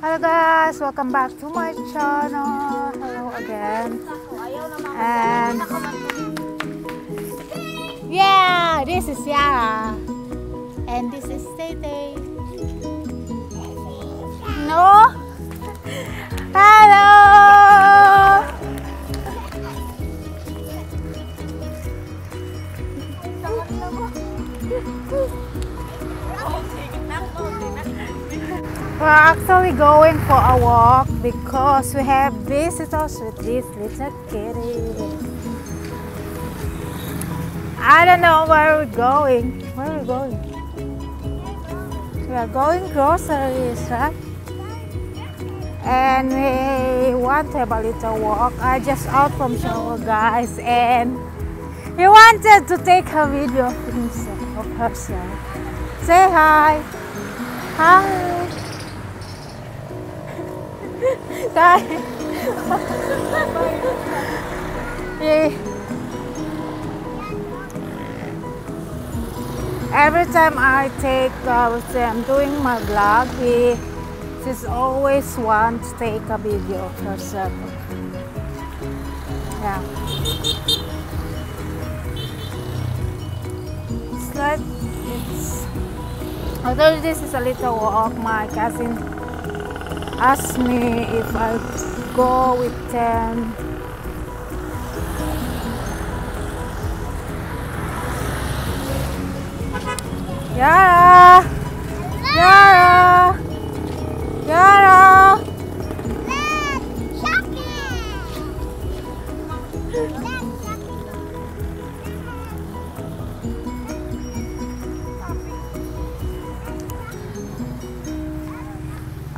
Hello guys, welcome back to my channel. Hello again. And yeah, this is Yara. We're actually going for a walk because we have visitors with this little kitty. I don't know where we're going. Where are we going? We are going groceries, right? And we want to have a little walk. I just out from shower, guys, and he wanted to take a video of himself, of herself. Say hi. Hi. Yeah. Every time I take, uh, I'm doing my vlog, he she's always want to take a video of herself. Yeah. It's like it's although this is a little walk, my cousin asked me if I go with them. Yara! Yara!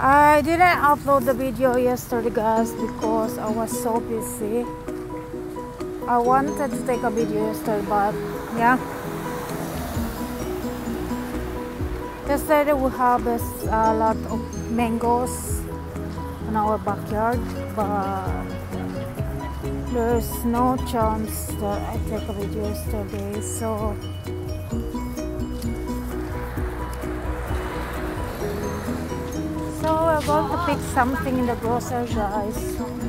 I didn't upload the video yesterday guys because I was so busy. I wanted to take a video yesterday but yeah. Yesterday we harvest a lot of mangoes in our backyard but there's no chance that I take a video yesterday so So we're going to pick something in the grocery guys.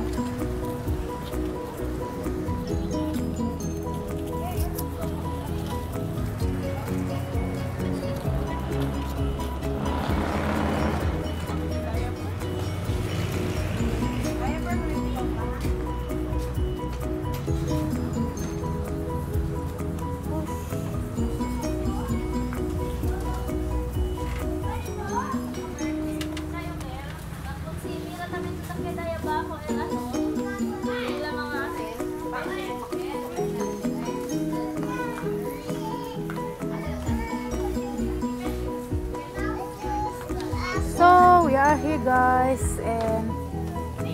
you guys and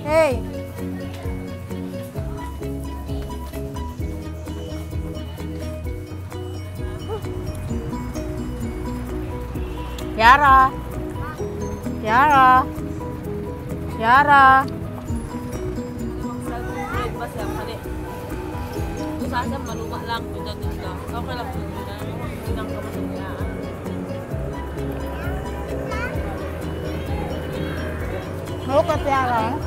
hey Yara Yara Yara lang, lang. Lang, lang. nước có ra rồi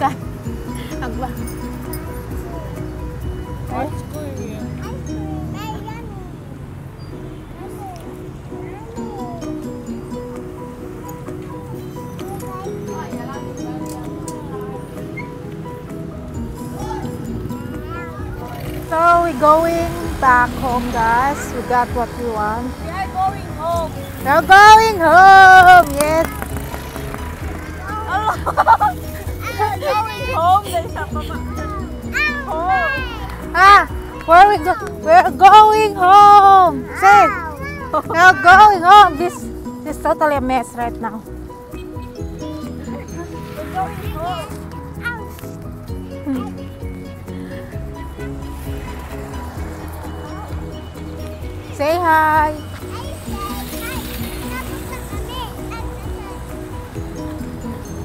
Okay. Ăn qua. Đấy. So we going back home guys. We got what we want. We are going home. We're going home. Yes. We are going home. Dahil sa pama. Home. Ah, where we go? We're going home. Say, we're going home. This this is totally a mess right now. Say hi.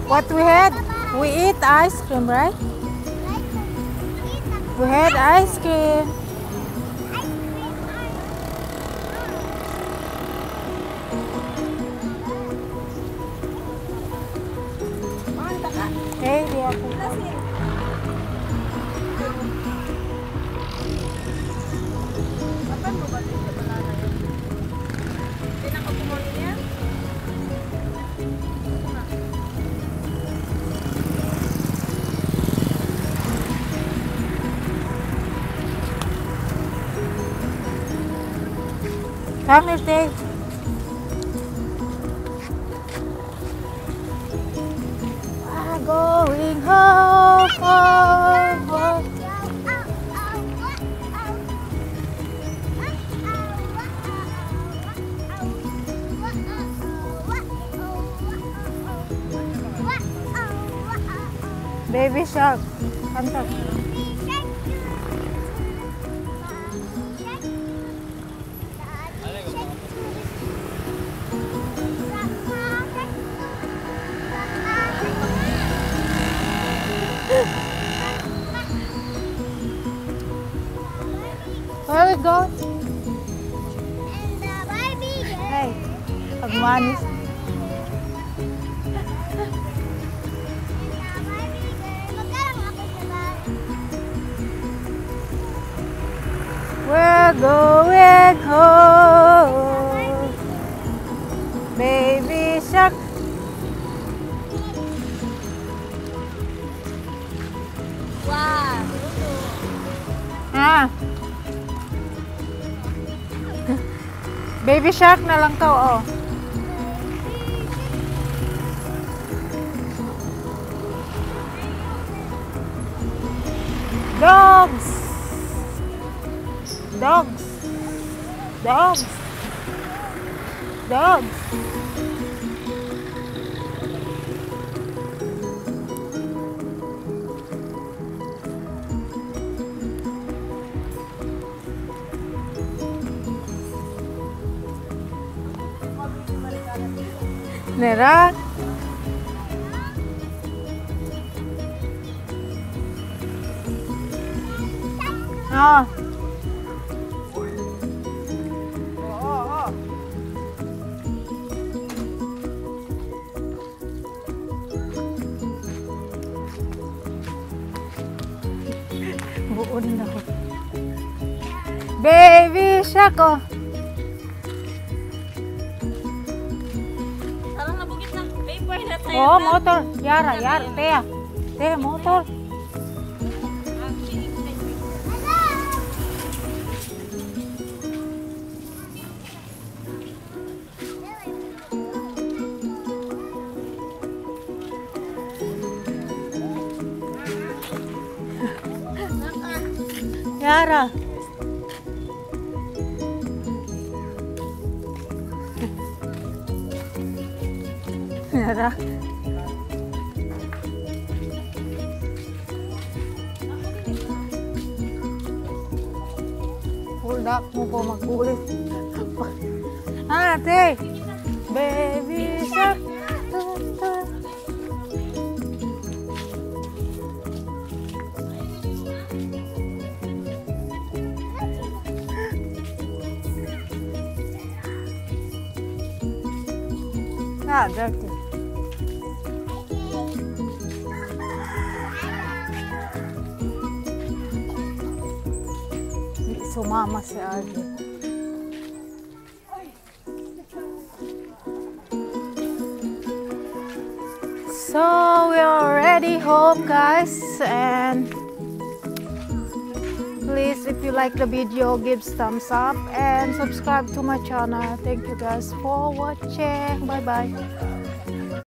What we had? We eat ice cream, right? We had ice cream. Hey, dear. Con đi đi Going home, home, home. Baby shark, come goat. And the baby goat. Hey, and one. We're going home, baby shark. Wow. Ah. Baby shark na lang to, oh. Dogs. Dogs. Dogs. Dogs. Nera. Ah. Buon na ako. Baby shark, oh. Oh, motor. Yara, Yara. Tea. À? Tea, motor. Yara. Yara. Up mo po mag-ulit. Ate! Baby shark! Ah, dirty. Sumama si Ardy. So we are already home guys and please if you like the video give thumbs up and subscribe to my channel. Thank you guys for watching. Bye bye.